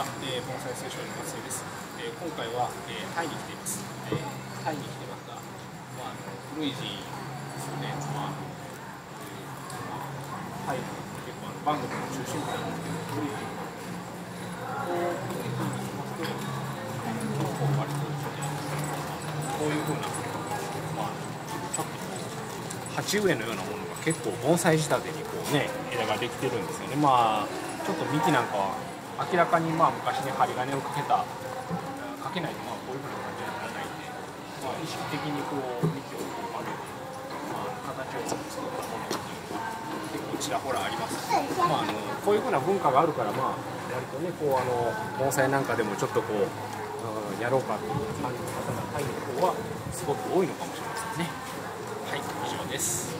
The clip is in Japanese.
は、えー、盆栽推奨の松江です、えー、今回は、えー、タイに来ています、えー、タイに来てますが、まあ、古い寺ですね、まあ、え、まあタイの結構あのバンコクの中心部なんですけど、古い寺こう古い寺にしますと、結構割とですね、こういうふうな、まあ、ちょっと鉢植えのようなものが結構盆栽仕立てにこうね枝ができてるんですよね。まあちょっと幹なんかは明らかにまあ昔に針金をかけたかけないとまあこういうふうな感じにならないんで、まあ、意識的にこう幹をこう曲げて、まあ、形を作ったものっていうのが結構ちらほらあります、まあ、あのこういうふうな文化があるからまあ割とねこうあの盆栽なんかでもちょっとこう、うん、やろうかっていう感じの方がタイの方はすごく多いのかもしれませんね。はい以上です。